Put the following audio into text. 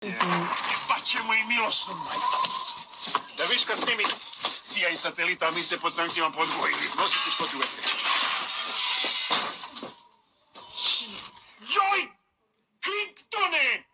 Паче му и милостно, мајко. Да вишка сними. Ција и сателита, а ми се под санкцијама подвоили. Носи ти шкоти уеце. Јој! Клинктоне!